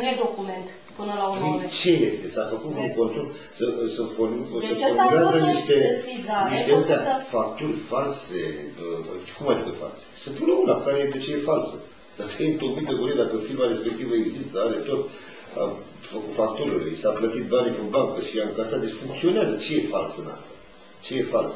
Nu e document până la urmă. Din ce este? S-a făcut un control să, să, form, Deci să asta a formulează fost o niște, sesizare niște făcută. astea, facturi false. uh, Cum adică false? Să pună una care e de ce e falsă. Dacă e întocmită cu dacă firma respectivă există, are tot, a făcut facturile, i s-a plătit banii pe bancă și i-a încasat, deci funcționează. Ce e fals în asta? Ce e fals?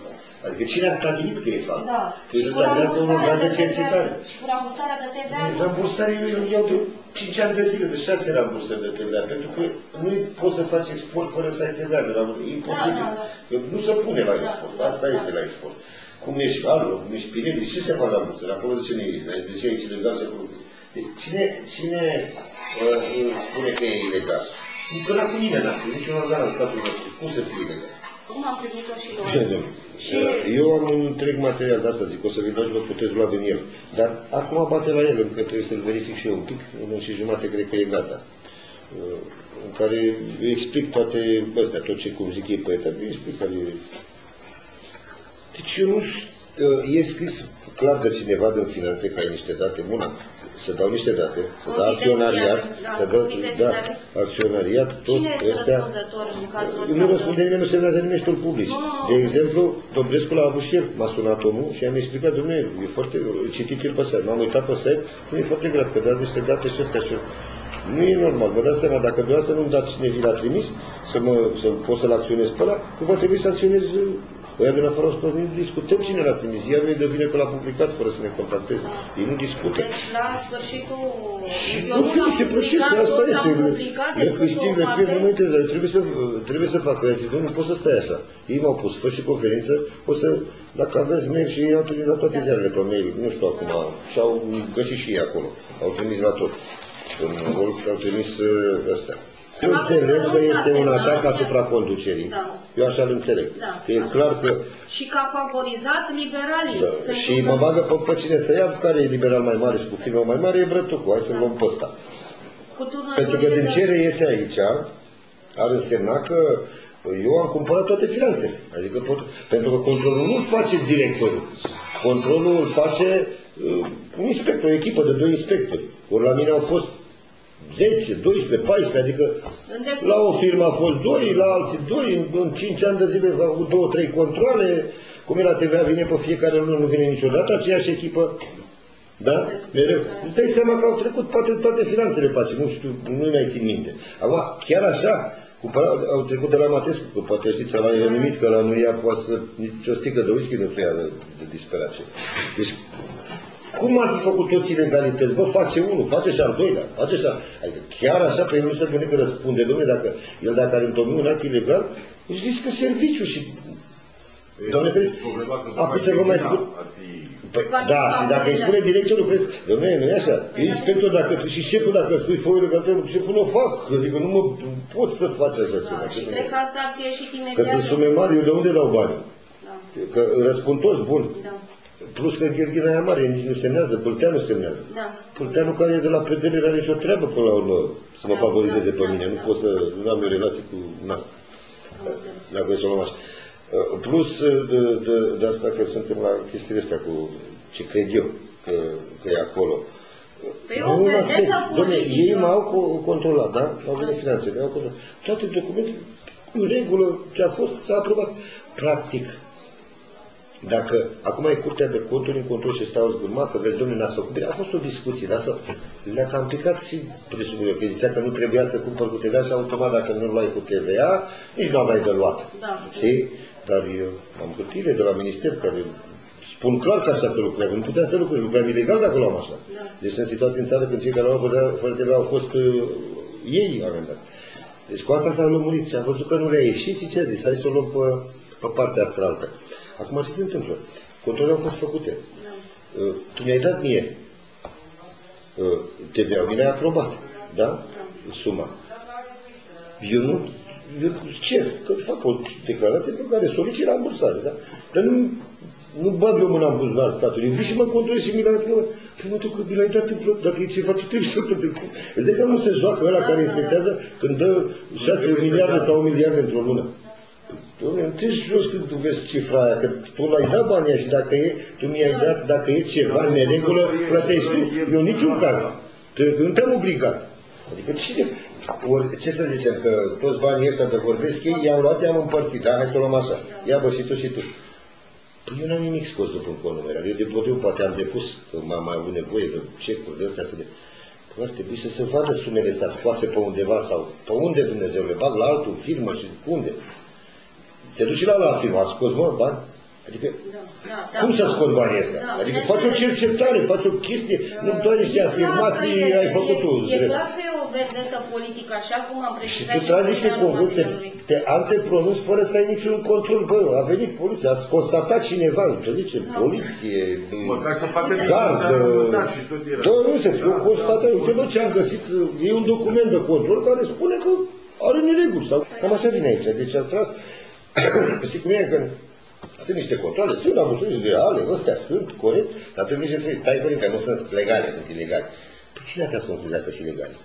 Adică cine a stabilit că e fals? Da. Că îl Și cu stabilească un organ de rambursarea de cercetare. TVA. Și cu rambursarea de TVA. Rambursare eu îmi iau de 5 ani de zile, de 6 rambursări de TVA, pentru că nu poți să faci export fără să ai TVA de rambursare. E imposibil. Da, da, da. Că nu se pune la Da, export. da, Asta da. este la export. Cum ești Arlo, cum ești Pirelli, și se fac rambursări. Acolo de ce nu e? De ce e ilegal și acolo? Deci cine, cine uh, uh, spune că e ilegal? Până cu mine n-a spus, niciun organ al statului nostru. Cum să fie ilegal? Cum am primit-o și Bine, noi. domnule. Și Eu am un întreg material de asta, zic, o să vi dau și vă puteți lua din el. Dar acum bate la el, încă trebuie să-l verific și eu un pic, un an și jumate cred că e gata. Uh, În care îi explic toate astea, tot ce, cum zic ei pe etap, îi explic care e... Deci eu nu știu, uh, e scris clar de cineva din finanțe că ai niște date, una, să dau niște date, să dau Comitet acționariat, financiar, să da, dau, comitet da, financiar. acționariat, tot Cine este astea. răspunzător în cazul ăsta? Nu răspunde nimeni, nu semnează nimeni și publici. Nu, nu, nu. De exemplu, Dobrescu l-a avut și el, m-a sunat omul și am explicat, domnule, e foarte, citiți-l pe site, m-am uitat pe site, nu e foarte grav, că dați niște date și astea și nu e normal, vă dați seama, dacă dumneavoastră nu-mi dați cine vi l-a trimis, să, mă, să pot să-l acționez pe ăla, nu va trebui să acționez Ăia din afară au spus, nu discutăm cine l-a trimis, iar nu devine că l-a publicat fără să ne contacteze. Ei nu discută. Deci la sfârșitul... Și eu nu nu știu, l-am este procesul, publicat, asta tot l-am este. publicat, Le decât câștig, o le pierd, parte. nu mă interesează, trebuie să, trebuie să facă. Eu zic, nu poți să stai așa. Ei m-au pus, fă și conferință, o să, dacă aveți mail și ei au trimis la toate ziarele pe mail, nu știu acum, și au găsit și ei acolo, au trimis la tot. În rol au trimis uh, ăsta. Eu înțeleg că este un atac asupra conducerii. Da. Eu așa îl înțeleg. Da. Că e clar că Și că a favorizat liberalii. da. Pentru Și că- mă bagă pe, pe cine să ia, care e liberal mai mare și cu firmă mai mare, e Brătucu. Hai să-l luăm pe ăsta. cu turnul Pentru că de- din ce reiese aici, ar însemna că eu am cumpărat toate finanțele. Adică pot, pentru că controlul nu îl face directorul. Controlul îl face uh, un inspector, o echipă de doi inspectori. Ori la mine au fost 10, 12, 14, adică Îndeplinit. la o firmă a fost 2, la alții 2, în, în 5 ani de zile au avut 2, 3 controle, cum e la TVA vine pe fiecare lună, nu vine niciodată aceeași echipă. Da? Mereu. Îți dai seama că au trecut poate toate finanțele pe aici, nu știu, nu mai țin minte. Acum, chiar așa, cumpăra, au trecut de la Matescu, că poate știți, la e numit, că la nu ia poate să, nici o sticlă de whisky nu ia de, de disperație. Deci, cum ar fi făcut toți inegalități? Bă, face unul, face și al doilea, face și al... Adică chiar așa, pe el nu se gândește că răspunde, domnule, dacă el dacă ar întocmi un act ilegal, își riscă serviciu și... Doamne ferește, Problema că acum să vă mai spun... Ar fi... Păi, Va da, fi și dacă îi spune directorul, crezi, domnule, nu e așa. E inspector dacă, și șeful dacă spui foile că șeful nu o fac. Adică nu mă pot să faci așa Da, ceva. și cred că asta a ieșit Că imediat. sunt sume mari, eu de unde dau bani? Da, Că răspund toți, bun. Da, Plus că Gherghina e mare, nici nu semnează, Pâlteanu semnează. da. Pâlteanu care e de la PDL are nicio treabă până la urmă să mă Da, favorizeze da, pe da, mine. Nu da. pot să, nu am eu relații cu... Na, Am înțeles. dacă e să o luăm așa. Uh, Plus uh, de, de, de asta că suntem la chestiile astea cu ce cred eu că, că e acolo. Păi Nu o mă vedetă spun. Dom'le, politică. ei m-au co- controlat, da? Au venit finanțele, au controlat. Toate documentele, în regulă, ce a fost, s-a aprobat. Practic, dacă acum e curtea de conturi în control și stau zgurma, că vezi, domnule, n-a făcut bine, a fost o discuție, dar să, le-a cam picat și presupunerea, că zicea că nu trebuia să cumpăr cu TVA și automat dacă nu luai cu TVA, nici nu aveai de luat. Da. Știi? Dar eu am hârtiile de la minister care spun clar că așa se lucrează. Nu puteam să lucrez, lucram ilegal dacă luam așa. Da. Deci sunt situații în țară când cei care au luat fără, fără TVA au fost uh, ei amendați. Deci cu asta s-a lămurit și am văzut că nu le-a ieșit și ce a zis? Hai să o luăm pe, pe partea asta altă. Acum ce se întâmplă? Controlele au fost făcute. Uh, tu mi-ai dat mie uh, TVA-ul, mi l-ai aprobat, da? Suma. Eu nu, eu cer că fac o declarație pe care solicit rambursare, da? Dar nu, nu bag eu mâna în buzunar statului. Vii și mă controlez și mi l-ai aprobat. Păi mă, tu că mi l-ai dat în plăt, dacă e ceva, tu trebuie să-l plătești. Îți dai seama, nu se joacă ăla care inspectează când dă 6 miliarde sau 1 miliard într-o lună. Dom'le, nu te jos când tu vezi cifra aia, că tu l-ai dat banii aia și dacă e, tu mi-ai dat, dacă e ceva în neregulă, plătești tu. Eu în niciun caz. Trebuie că nu te-am obligat. Adică cine, ori, ce să zicem, că toți banii ăștia de vorbesc ei, i-am luat, i-am împărțit, da, hai să o luăm așa. Ia bă și tu și tu. Păi eu n-am nimic scos după un cont numerar. Eu de potriu poate am depus, că m-am mai avut nevoie de cecuri de astea să le... Păi ar trebui să se vadă sumele astea scoase pe undeva sau pe unde Dumnezeu le bag la altul, firmă și unde. Te duci și la la firmă, a scos mă bani. Adică Da, da, da. cum să scot banii ăștia? Da, Adică deci- faci o cercetare, faci o chestie, nu dai niște E afirmații, clar că ai e- făcut tu. E, e drept. clar că e o vedetă politică, așa cum am Și precizat tu tragi niște în cuvinte, Matilului. te antepronunți fără să ai niciun control. Bă, a venit poliția, a constatat cineva, înțelege, Da. poliție, Măcar să facă gardă. denunțat și tot era. Da, nu se Da, eu constatat, uite bă ce am găsit, e un document de control care spune că are nereguli. Sau cam așa vine aici. Deci am tras, știi cum e, că sunt niște controle, sunt la măsuri reale, ăstea sunt, corect, dar tu vii și spui, stai bine, că nu sunt legale, sunt ilegale. Păi cine a tras concluzia că sunt ilegale?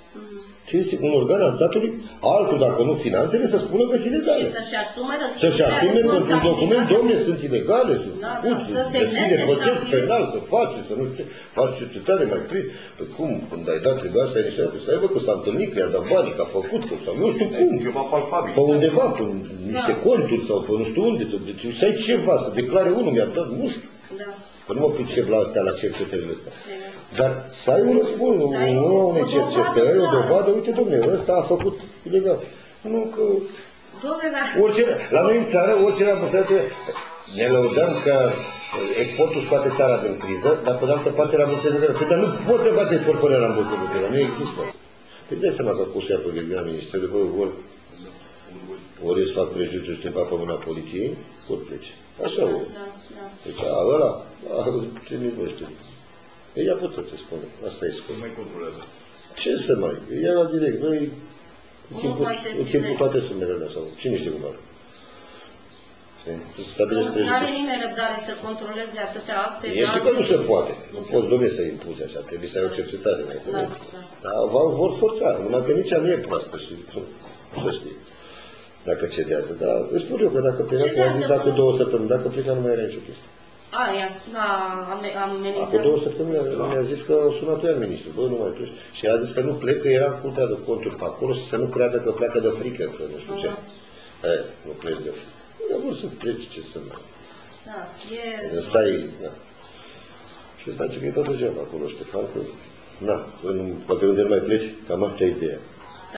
Ce este un organ al statului, altul, dacă nu finanțele, să spună că sunt ilegale. Și să-și asume Să-și răspunderea asume de pentru un document, responsabilitate. domne, sunt ilegale, sunt Da, da, făcuți, să să semneze, deschide proces să- penal, să faci, să nu știu ce, faci cercetare mai prin. Păi cum, când ai dat, trebuia să ai niște date, să aibă că s-a întâlnit, că i-a dat banii, că a făcut, că, sau nu știu cum. Ceva palpabil. Pe undeva, pe niște Da. conturi sau pe nu știu unde, să- deci să ai ceva, să declare unul, mi-a dat, nu știu. Da. Că nu mă pricep la astea, la cercetările astea. Da. Dar să ai un răspuns, Să ai nu o- unei o cercetări, o dovadă, da. dovadă, uite, domnule, ăsta a făcut ilegal. Nu că Dom'le, dar Orice, la noi în țară, orice rambursare ne lăudăm că exportul scoate țara din criză, dar pe de altă parte rambursările de Păi dar nu poți să faci export fără rambursări de nu există. Păi dai seama că cu ia pe Gheorghe Ministerului, bă, ori, ori îți fac prejudiciu și te fac pe mâna poliției, ori plece. Așa o. Da, da. Deci, a, ăla, a, ce mi nu știu. Ei ia putut să spune, asta e scos. Nu mai controlează. Ce să mai, ia la direct, noi îți Nu imput, mai se îți imput ține. toate sumele alea sau cine știe cum are. Să stabilești Nu are prejudiciu. nimeni răbdare să controleze atâtea acte. și Ești că acte. nu se poate. Nu poți, domnule, să impuzi așa. Trebuie să ai o cercetare mai Da, da, da. Dar v- vor forța. Numai că nici a nu e proastă și nu să știi. Dacă cedează. Dar îți spun eu că dacă pleca, că am zis Cedează, dacă până- două săptămâni, dacă pleca nu mai era nicio chestie. A, i-a spus la ame- am Acum amenințat. două săptămâni mi-a zis că a sunat iar ministrul, bă, nu mai pleci. Și a zis că nu plec, că era în curtea de conturi pe acolo și să nu creadă că pleacă de frică, că nu știu ce. E, nu pleci de frică. Eu vreau să pleci, ce să mai... Da, e... Stai, da. Și ăsta zice că e tot degeaba acolo, Ștefan, că, na, în, poate unde nu mai pleci, cam asta e ideea.